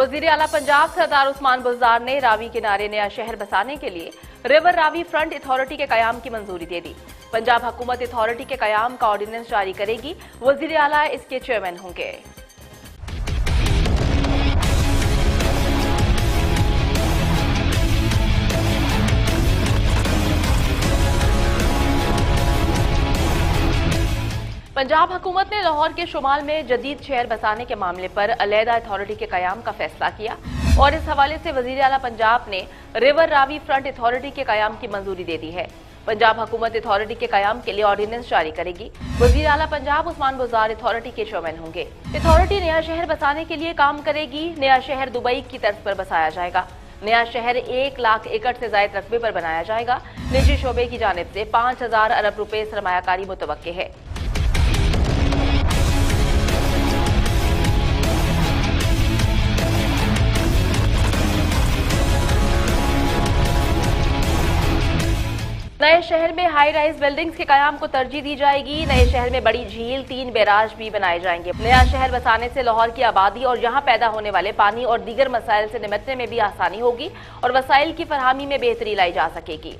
वज़ीर अला पंजाब सरदार उस्मान बुजार ने रावी किनारे नया शहर बसाने के लिए रिवर रावी फ्रंट अथॉरिटी के कयाम की मंजूरी दे दी। पंजाब हुकूमत अथॉरिटी के कयाम का ऑर्डिनेंस जारी करेगी। वज़ीर अला इसके चेयरमैन होंगे। पंजाब हुकूमत ने लाहौर के शुमाल में जदीद शहर बसाने के मामले पर अलहदा अथॉरिटी के क्याम का फैसला किया और इस हवाले से वज़ीर अला पंजाब ने रिवर रावी फ्रंट अथॉरिटी के क्याम की मंजूरी दे दी है। पंजाब हुकूमत अथॉरिटी के क्याम के लिए ऑर्डिनेंस जारी करेगी। वज़ीर अला पंजाब उस्मान बुजार अथॉरिटी के चेयरमैन होंगे। अथॉरिटी नया शहर बसाने के लिए काम करेगी। नया शहर दुबई की तर्ज पर बसाया जाएगा। नया शहर एक लाख एकड़ से जायद रकबे पर बनाया जाएगा। निजी शोबे की जानब से पाँच हज़ार अरब रुपए सरमायाकारी मुतव है। नए शहर में हाई राइज बिल्डिंग्स के कयाम को तरजीह दी जाएगी। नए शहर में बड़ी झील, तीन बैराज भी बनाए जाएँगे। नया शहर बसाने से लाहौर की आबादी और यहाँ पैदा होने वाले पानी और दीगर मसाइल से निपटने में भी आसानी होगी और वसाइल की फरहमी में बेहतरी लाई जा सकेगी।